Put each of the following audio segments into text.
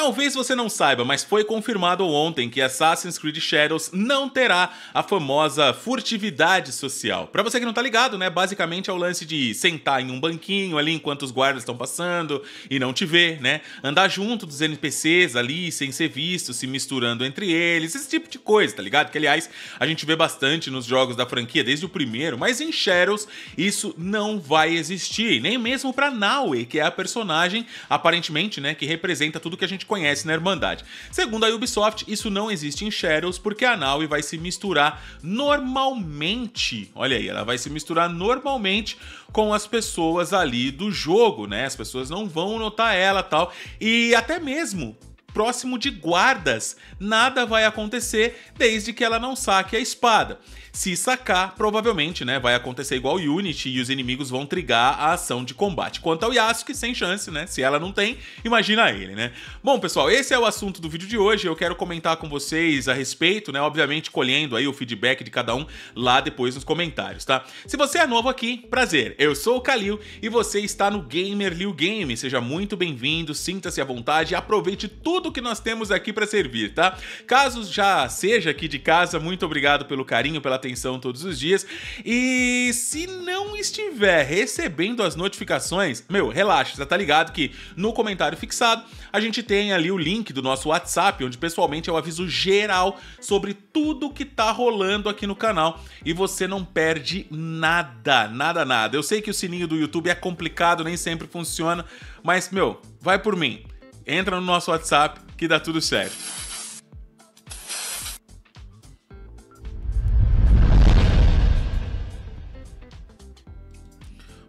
Talvez você não saiba, mas foi confirmado ontem que Assassin's Creed Shadows não terá a famosa furtividade social. Para você que não tá ligado, né, basicamente é o lance de sentar em um banquinho ali enquanto os guardas estão passando e não te ver, né? Andar junto dos NPCs ali sem ser visto, se misturando entre eles, esse tipo de coisa, tá ligado? Que aliás, a gente vê bastante nos jogos da franquia desde o primeiro, mas em Shadows isso não vai existir, nem mesmo para Naue, que é a personagem aparentemente, né, que representa tudo que a gente conhece na Irmandade. Segundo a Ubisoft, isso não existe em Shadows porque a Naui vai se misturar normalmente. Olha aí, ela vai se misturar normalmente com as pessoas ali do jogo, né? As pessoas não vão notar ela tal. E até mesmo próximo de guardas, nada vai acontecer desde que ela não saque a espada. Se sacar, provavelmente, né, vai acontecer igual o Unity e os inimigos vão trigar a ação de combate. Quanto ao Yasuke, sem chance, né? Se ela não tem, imagina ele, né? Bom, pessoal, esse é o assunto do vídeo de hoje. Eu quero comentar com vocês a respeito, né? Obviamente colhendo aí o feedback de cada um lá depois nos comentários, tá? Se você é novo aqui, prazer. Eu sou o Kalil e você está no Gamer Liu Game. Seja muito bem-vindo, sinta-se à vontade e aproveite tudo que nós temos aqui para servir, tá? Caso já seja aqui de casa, muito obrigado pelo carinho, pela atenção todos os dias. E se não estiver recebendo as notificações, meu, relaxa, já tá ligado que no comentário fixado a gente tem ali o link do nosso WhatsApp, onde pessoalmente eu aviso geral sobre tudo que tá rolando aqui no canal e você não perde nada, nada, nada. Eu sei que o sininho do YouTube é complicado, nem sempre funciona, mas meu, vai por mim. Entra no nosso WhatsApp que dá tudo certo.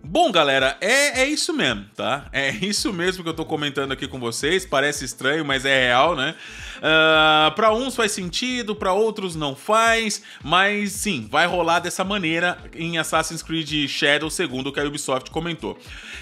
Bom, galera, é, é isso mesmo, tá? É isso mesmo que eu tô comentando aqui com vocês. Parece estranho, mas é real, né? Uh, ah, para uns faz sentido, para outros não faz, mas sim, vai rolar dessa maneira em Assassin's Creed Shadow, segundo o que a Ubisoft comentou.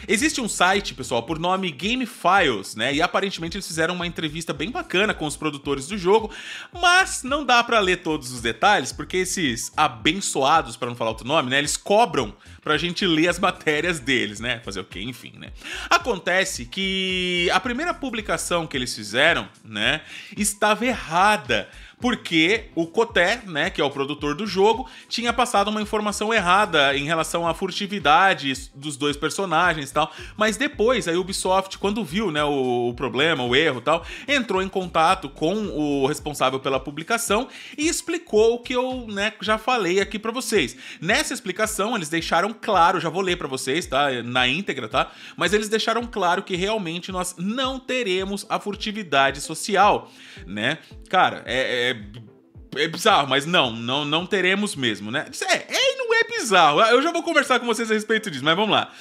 Existe um site, pessoal, por nome Game Files, né? E aparentemente eles fizeram uma entrevista bem bacana com os produtores do jogo, mas não dá para ler todos os detalhes, porque esses abençoados, para não falar outro nome, né? Eles cobram pra gente ler as matérias deles, né? Fazer o quê? Enfim, né? Acontece que a primeira publicação que eles fizeram, né, estava errada porque o Coté, né, que é o produtor do jogo, tinha passado uma informação errada em relação à furtividade dos dois personagens e tal. Mas depois a Ubisoft, quando viu, né, o, o problema, o erro e tal, entrou em contato com o responsável pela publicação e explicou o que eu, né, já falei aqui para vocês. Nessa explicação, eles deixaram claro, já vou ler para vocês, tá, na íntegra, tá? Mas eles deixaram claro que realmente nós não teremos a furtividade social, né? Cara, é, é é, é bizarro, mas não, não, não teremos mesmo, né? É, é não é bizarro. Eu já vou conversar com vocês a respeito disso, mas vamos lá.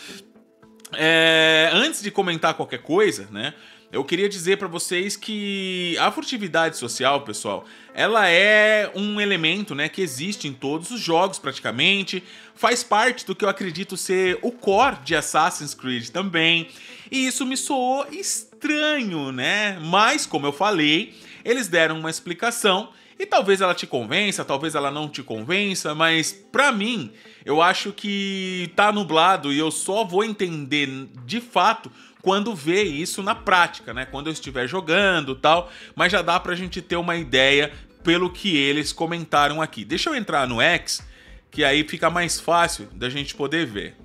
É, antes de comentar qualquer coisa, né? Eu queria dizer para vocês que a furtividade social, pessoal, ela é um elemento, né, que existe em todos os jogos praticamente, faz parte do que eu acredito ser o core de Assassin's Creed também. E isso me soou estranho, né? Mas como eu falei, eles deram uma explicação e talvez ela te convença, talvez ela não te convença, mas para mim, eu acho que tá nublado e eu só vou entender de fato quando ver isso na prática, né? Quando eu estiver jogando, tal, mas já dá pra gente ter uma ideia pelo que eles comentaram aqui. Deixa eu entrar no X, que aí fica mais fácil da gente poder ver.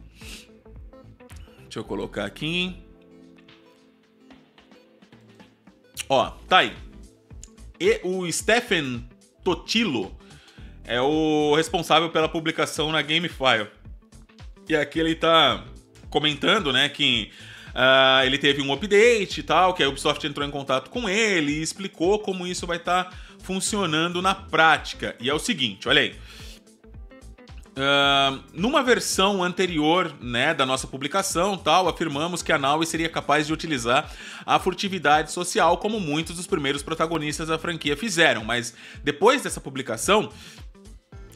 Deixa eu colocar aqui. Ó, tá aí. E o Stephen Totilo é o responsável pela publicação na GameFile. E aqui ele tá comentando, né, que uh, ele teve um update e tal, que a Ubisoft entrou em contato com ele e explicou como isso vai estar tá funcionando na prática. E é o seguinte, olha aí. Uh, numa versão anterior né, da nossa publicação, tal, afirmamos que a Naui seria capaz de utilizar a furtividade social como muitos dos primeiros protagonistas da franquia fizeram, mas depois dessa publicação,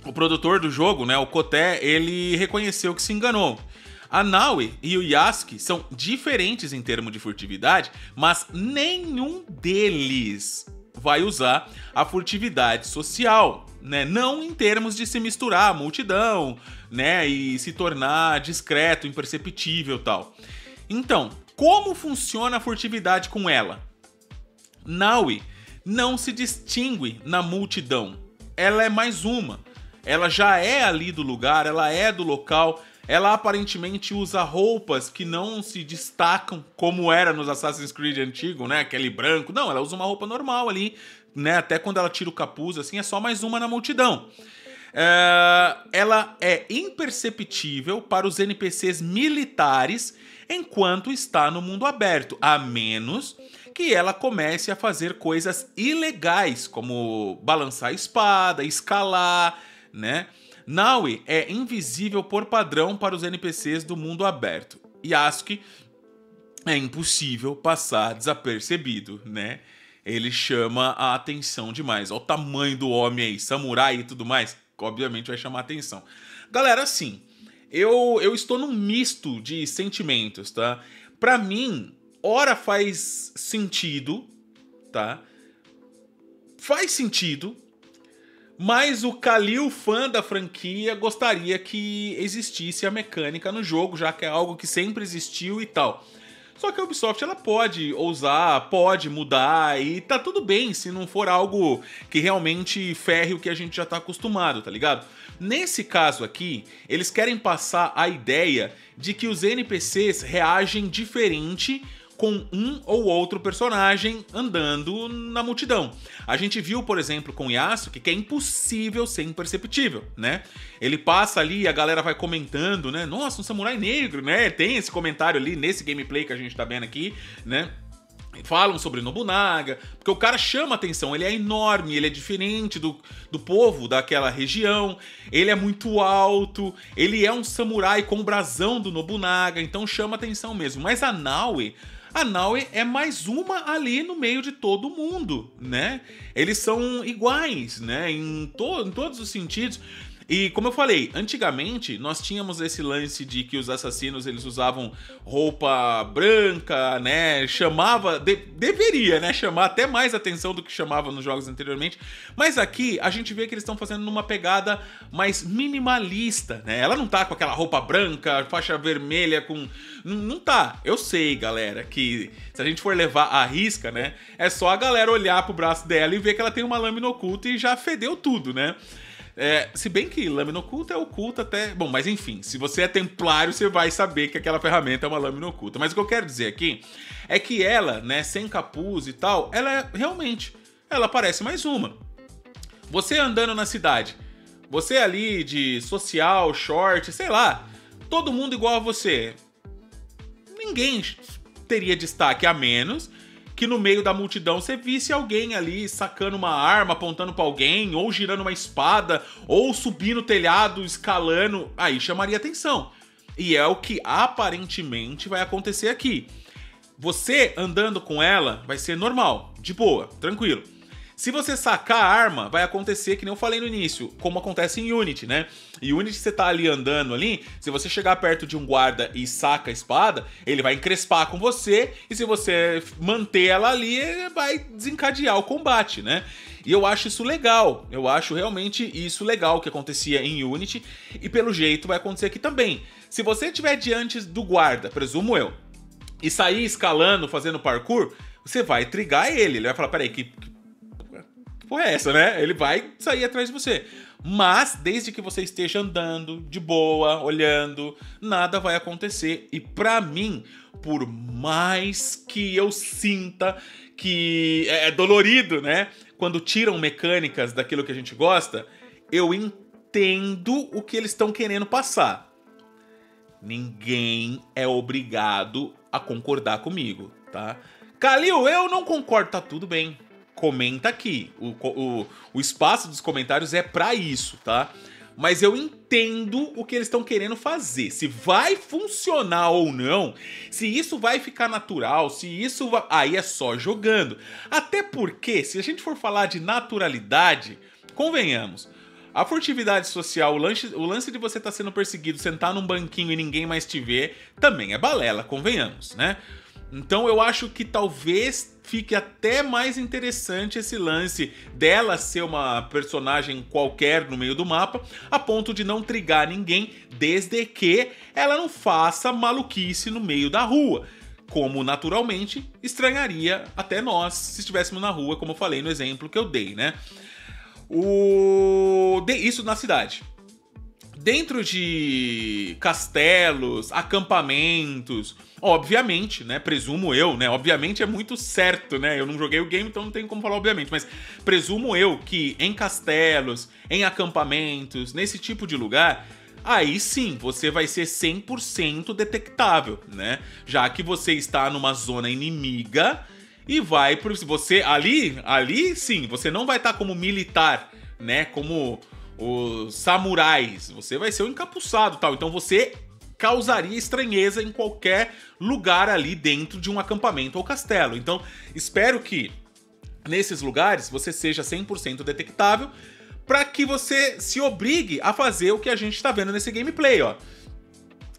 o produtor do jogo, né, o Koté, ele reconheceu que se enganou. A Naui e o Yasuke são diferentes em termos de furtividade, mas nenhum deles vai usar a furtividade social né? Não em termos de se misturar à multidão, né? E se tornar discreto, imperceptível tal. Então, como funciona a furtividade com ela? Naui não se distingue na multidão. Ela é mais uma. Ela já é ali do lugar, ela é do local. Ela aparentemente usa roupas que não se destacam como era nos Assassin's Creed antigo, né? Aquele branco. Não, ela usa uma roupa normal ali, né? Até quando ela tira o capuz, assim, é só mais uma na multidão. É... Ela é imperceptível para os NPCs militares enquanto está no mundo aberto, a menos que ela comece a fazer coisas ilegais, como balançar a espada, escalar, né? Naui é invisível por padrão para os NPCs do mundo aberto. E Yasuke é impossível passar desapercebido, né? Ele chama a atenção demais. Olha o tamanho do homem aí, samurai e tudo mais. Obviamente vai chamar a atenção. Galera, assim, eu, eu estou num misto de sentimentos, tá? Pra mim, ora faz sentido, tá? Faz sentido, mas o Kalil, fã da franquia, gostaria que existisse a mecânica no jogo, já que é algo que sempre existiu e tal. Só que a Ubisoft ela pode ousar, pode mudar e tá tudo bem se não for algo que realmente ferre o que a gente já tá acostumado, tá ligado? Nesse caso aqui, eles querem passar a ideia de que os NPCs reagem diferente com um ou outro personagem andando na multidão. A gente viu, por exemplo, com Yasuke, que é impossível ser imperceptível, né? Ele passa ali e a galera vai comentando, né? Nossa, um samurai negro, né? Tem esse comentário ali nesse gameplay que a gente tá vendo aqui, né? falam sobre Nobunaga, porque o cara chama atenção, ele é enorme, ele é diferente do, do povo daquela região, ele é muito alto, ele é um samurai com o brasão do Nobunaga, então chama atenção mesmo. Mas a Naue, a Naue é mais uma ali no meio de todo mundo, né? Eles são iguais, né? Em, to em todos os sentidos. E como eu falei, antigamente nós tínhamos esse lance de que os assassinos eles usavam roupa branca, né? Chamava, de, deveria, né? Chamar até mais atenção do que chamava nos jogos anteriormente. Mas aqui a gente vê que eles estão fazendo numa pegada mais minimalista, né? Ela não tá com aquela roupa branca, faixa vermelha com não tá. Eu sei, galera, que se a gente for levar a risca, né? É só a galera olhar pro braço dela e ver que ela tem uma lâmina oculta e já fedeu tudo, né? É, se bem que lâmina oculta é oculta até. Bom, mas enfim, se você é templário, você vai saber que aquela ferramenta é uma lâmina oculta. Mas o que eu quero dizer aqui é que ela, né, sem capuz e tal, ela é realmente. Ela parece mais uma. Você andando na cidade, você ali de social, short, sei lá, todo mundo igual a você. Ninguém teria destaque a menos que no meio da multidão você visse alguém ali sacando uma arma, apontando para alguém, ou girando uma espada, ou subindo o telhado, escalando, aí chamaria atenção. E é o que aparentemente vai acontecer aqui. Você andando com ela vai ser normal, de boa, tranquilo. Se você sacar a arma, vai acontecer que nem eu falei no início, como acontece em Unity, né? Em Unity você tá ali andando ali, se você chegar perto de um guarda e saca a espada, ele vai encrespar com você, e se você manter ela ali, vai desencadear o combate, né? E eu acho isso legal, eu acho realmente isso legal que acontecia em Unity, e pelo jeito vai acontecer aqui também. Se você estiver diante do guarda, presumo eu, e sair escalando, fazendo parkour, você vai trigar ele, ele vai falar, peraí, que, que porra é essa, né? Ele vai sair atrás de você. Mas, desde que você esteja andando de boa, olhando, nada vai acontecer. E para mim, por mais que eu sinta que é, é dolorido, né? Quando tiram mecânicas daquilo que a gente gosta, eu entendo o que eles estão querendo passar. Ninguém é obrigado a concordar comigo, tá? Kalil, eu não concordo, tá tudo bem comenta aqui. O, o, o espaço dos comentários é para isso, tá? Mas eu entendo o que eles estão querendo fazer. Se vai funcionar ou não, se isso vai ficar natural, se isso vai... Aí é só jogando. Até porque, se a gente for falar de naturalidade, convenhamos. A furtividade social, o lance, o lance de você estar tá sendo perseguido, sentar num banquinho e ninguém mais te ver, também é balela, convenhamos, né? Então eu acho que talvez fique até mais interessante esse lance dela ser uma personagem qualquer no meio do mapa, a ponto de não trigar ninguém, desde que ela não faça maluquice no meio da rua. como naturalmente estranharia até nós se estivéssemos na rua, como eu falei no exemplo que eu dei, né? O... Isso na cidade. Dentro de castelos, acampamentos, obviamente, né? Presumo eu, né? Obviamente é muito certo, né? Eu não joguei o game, então não tenho como falar obviamente, mas presumo eu que em castelos, em acampamentos, nesse tipo de lugar, aí sim você vai ser 100% detectável, né? Já que você está numa zona inimiga e vai por você ali, ali sim, você não vai estar como militar, né? Como os samurais, você vai ser um encapuçado, tal. Então você causaria estranheza em qualquer lugar ali dentro de um acampamento ou castelo. Então, espero que nesses lugares você seja 100% detectável para que você se obrigue a fazer o que a gente está vendo nesse gameplay, ó.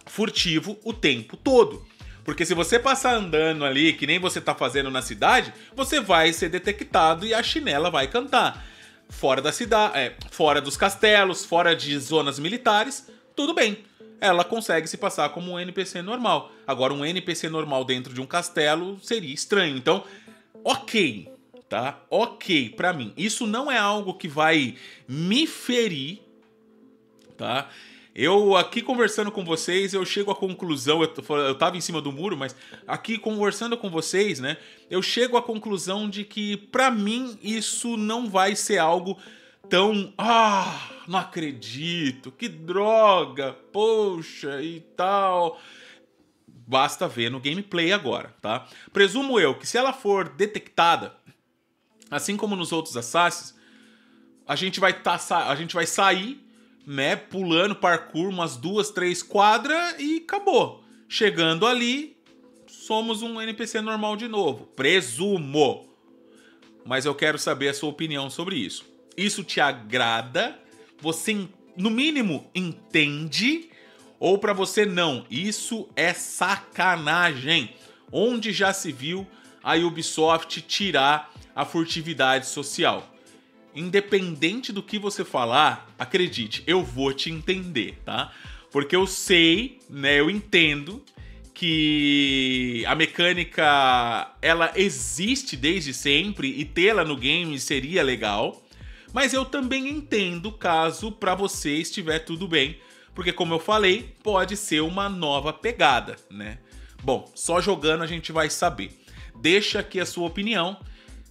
Furtivo o tempo todo. Porque se você passar andando ali, que nem você tá fazendo na cidade, você vai ser detectado e a chinela vai cantar. Fora da cidade, é, fora dos castelos, fora de zonas militares, tudo bem. Ela consegue se passar como um NPC normal. Agora, um NPC normal dentro de um castelo seria estranho. Então, ok, tá? Ok para mim. Isso não é algo que vai me ferir, tá? Eu aqui conversando com vocês, eu chego à conclusão, eu, tava em cima do muro, mas aqui conversando com vocês, né, eu chego à conclusão de que para mim isso não vai ser algo tão, ah, não acredito, que droga, poxa e tal. Basta ver no gameplay agora, tá? Presumo eu que se ela for detectada, assim como nos outros Assassins, a gente vai tá, a gente vai sair né, pulando parkour umas duas, três quadras e acabou. Chegando ali, somos um NPC normal de novo. Presumo. Mas eu quero saber a sua opinião sobre isso. Isso te agrada? Você, no mínimo, entende? Ou para você não? Isso é sacanagem. Onde já se viu a Ubisoft tirar a furtividade social? independente do que você falar, acredite, eu vou te entender, tá? Porque eu sei, né, eu entendo que a mecânica ela existe desde sempre e tê-la no game seria legal, mas eu também entendo caso para você estiver tudo bem, porque como eu falei, pode ser uma nova pegada, né? Bom, só jogando a gente vai saber. Deixa aqui a sua opinião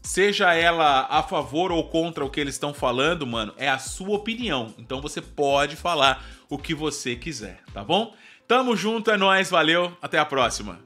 Seja ela a favor ou contra o que eles estão falando, mano, é a sua opinião. Então você pode falar o que você quiser, tá bom? Tamo junto, é nóis, valeu, até a próxima.